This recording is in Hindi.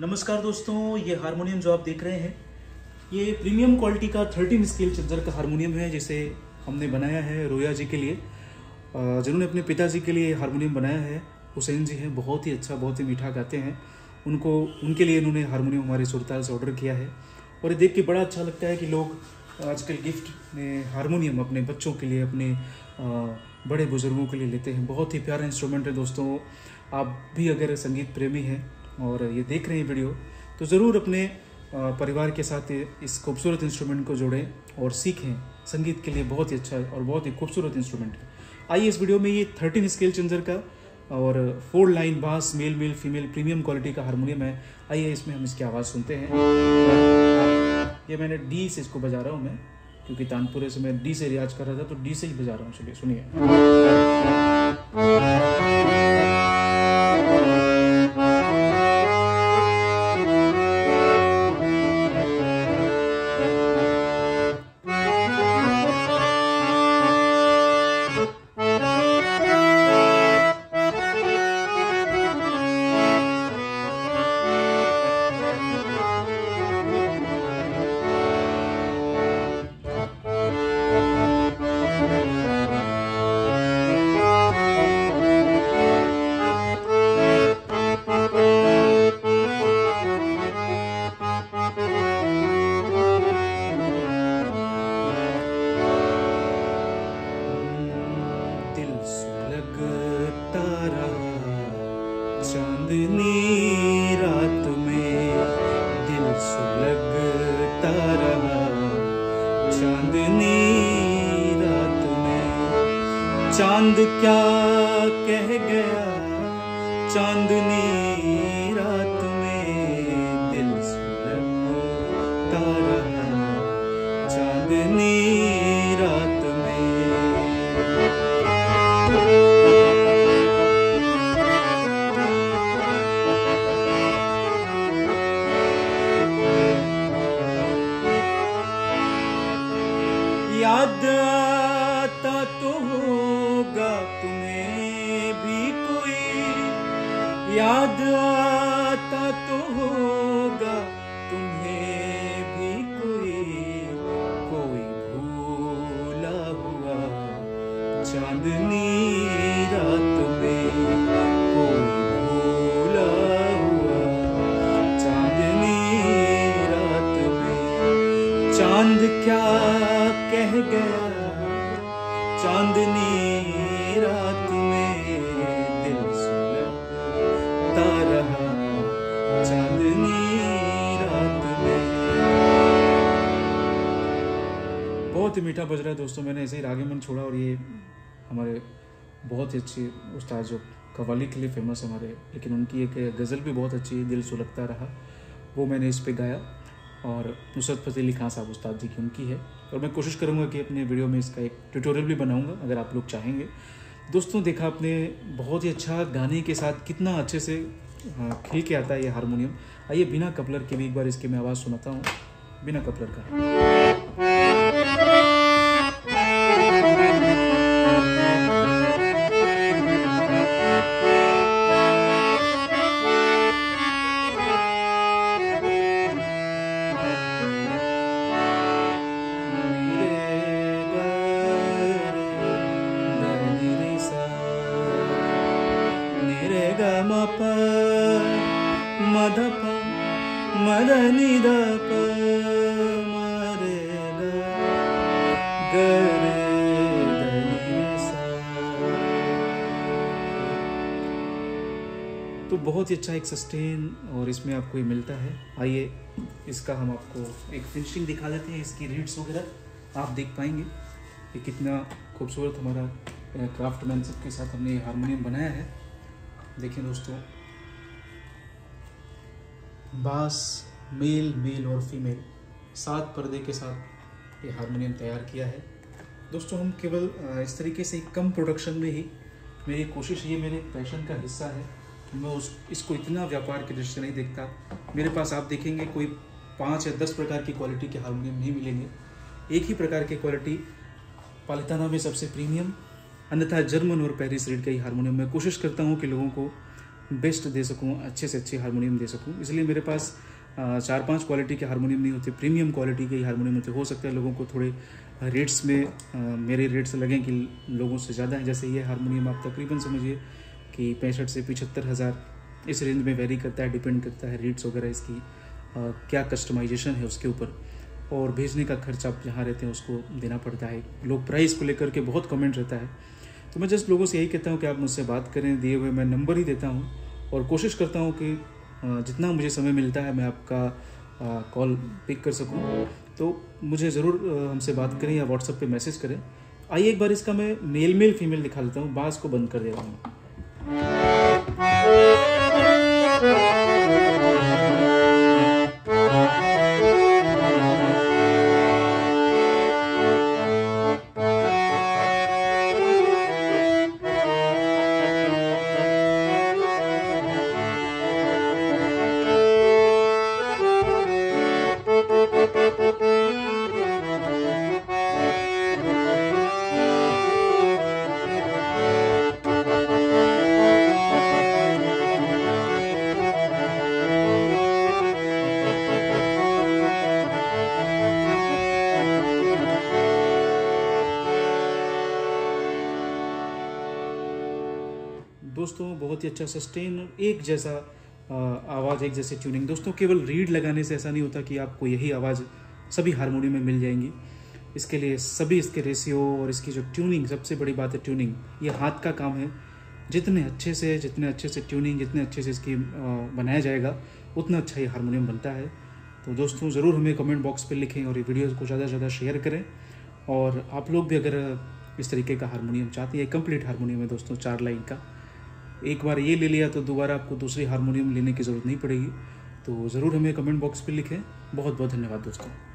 नमस्कार दोस्तों, ये हारमोनियम जो आप देख रहे हैं, ये प्रीमियम क्वालिटी का थर्टीन स्केल चंजर का हारमोनियम है, जिसे हमने बनाया है रोया जी के लिए। जिन्होंने अपने पिताजी के लिए हारमोनियम बनाया है, हुसैन जी हैं, बहुत ही अच्छा बहुत ही मीठा गाते हैं। उनको, उनके लिए इन्होंने हारमोनियम हमारे सुरताल से ऑर्डर किया है। और ये देख के बड़ा अच्छा लगता है कि लोग आजकल गिफ्ट में हारमोनियम अपने बच्चों के लिए, अपने बड़े बुज़ुर्गों के लिए लेते हैं। बहुत ही प्यारा इंस्ट्रूमेंट है दोस्तों। आप भी अगर संगीत प्रेमी हैं और ये देख रहे हैं वीडियो तो ज़रूर अपने परिवार के साथ इस खूबसूरत इंस्ट्रूमेंट को जोड़ें और सीखें। संगीत के लिए बहुत ही अच्छा और बहुत ही खूबसूरत इंस्ट्रूमेंट है। आइए इस वीडियो में ये थर्टीन स्केल चेंजर का और four line bass male male female premium quality का हारमोनियम है। आइए इसमें हम इसकी आवाज़ सुनते हैं। ये मैंने डी से इसको बजा रहा हूँ मैं, क्योंकि तानपुरे से मैं डी से रियाज कर रहा था तो डी से ही बजा रहा हूँ। चलिए सुनिए। चांदनी चाँद क्या कह गया? चांदनी रात में। दिल सुलगता रहा। चांदनी आता तो होगा तुम्हें भी कोई। याद आता तो होगा तुम्हें बज रहा है दोस्तों, मैंने ऐसे ही रागे मन छोड़ा और ये हमारे बहुत ही अच्छी उस्ताद जो कवाली के लिए फ़ेमस हमारे, लेकिन उनकी एक गज़ल भी बहुत अच्छी दिल सुलगता रहा। वो मैंने इस पर गाया और नुसरत फतेह अली खान साहब उस्ताद जी की उनकी है। और मैं कोशिश करूँगा कि अपने वीडियो में इसका एक ट्यूटोरियल भी बनाऊँगा, अगर आप लोग चाहेंगे। दोस्तों, देखा आपने, बहुत ही अच्छा गाने के साथ कितना अच्छे से खिल के आता है ये हारमोनियम। आइए बिना कपलर के भी एक बार इसकी मैं आवाज़ सुनाता हूँ। बिना कपलर का तो बहुत ही अच्छा एक सस्टेन और इसमें आपको ये मिलता है। आइए, इसका हम आपको एक फिनिशिंग दिखा देते हैं, इसकी रीड्स वगैरह। आप देख पाएँगे कि कितना खूबसूरत हमारा क्राफ्टमैनशिप के साथ हमने ये हारमोनियम बनाया है। देखिए दोस्तों, बास मेल मेल और फीमेल, सात पर्दे के साथ ये हारमोनियम तैयार किया है। दोस्तों, हम केवल इस तरीके से कम प्रोडक्शन में ही, मेरी कोशिश ये, मेरे पैशन का हिस्सा है मैं उस, इसको इतना व्यापार की दृष्टि से नहीं देखता। मेरे पास आप देखेंगे, कोई पाँच या दस प्रकार की क्वालिटी के हारमोनियम नहीं मिलेंगे। एक ही प्रकार की क्वालिटी पालिताना में सबसे प्रीमियम अन्यथा जर्मन और पेरिस रेट का ही हारमोनियम। मैं कोशिश करता हूँ कि लोगों को बेस्ट दे सकूँ, अच्छे से अच्छे हारमोनियम दे सकूँ। इसलिए मेरे पास चार पाँच क्वालिटी के हारमोनियम नहीं होते प्रीमियम क्वालिटी के हारमोनियम होते। हो सकता है लोगों को थोड़े रेट्स में मेरे रेट्स लगें कि लोगों से ज़्यादा है। जैसे ये हारमोनियम आप तकरीबन समझिए कि पैंसठ से पिछहत्तर हज़ार इस रेंज में वेरी करता है डिपेंड करता है रेट्स वगैरह इसकी आ, क्या कस्टमाइजेशन है उसके ऊपर। और भेजने का खर्च आप जहाँ रहते हैं उसको देना पड़ता है। लोग प्राइस को लेकर के बहुत कमेंट रहता है। तो मैं जस्ट लोगों से यही कहता हूँ कि आप मुझसे बात करें दिए हुए मैं नंबर ही देता हूँ। और कोशिश करता हूँ कि जितना मुझे समय मिलता है मैं आपका कॉल पिक कर सकूँ। तो मुझे ज़रूर हमसे बात करें या व्हाट्सएप पे मैसेज करें। आइए एक बार इसका मैं मेल मेल फीमेल दिखा लेता हूँ, बास को बंद कर देता हूँ। दोस्तों, बहुत ही अच्छा सस्टेन एक जैसा आवाज़, एक जैसे ट्यूनिंग दोस्तों, केवल रीड लगाने से ऐसा नहीं होता कि आपको यही आवाज़ सभी हारमोनियम में मिल जाएँगी। इसके लिए सभी इसके रेशियो और इसकी जो ट्यूनिंग सबसे बड़ी बात है ट्यूनिंग ये हाथ का काम है। जितने अच्छे से, जितने अच्छे से ट्यूनिंग जितने अच्छे से इसकी बनाया जाएगा, उतना अच्छा ये हारमोनियम बनता है। तो दोस्तों, ज़रूर हमें कमेंट बॉक्स पर लिखें और ये वीडियो को ज़्यादा से ज़्यादा शेयर करें। और आप लोग भी अगर, इस तरीके का हारमोनियम चाहते हैं कंप्लीट हारमोनियम है दोस्तों, चार लाइन का एक बार ये ले लिया तो दोबारा आपको दूसरी हारमोनियम लेने की ज़रूरत नहीं पड़ेगी। तो ज़रूर हमें कमेंट बॉक्स पर लिखें। बहुत बहुत धन्यवाद दोस्तों।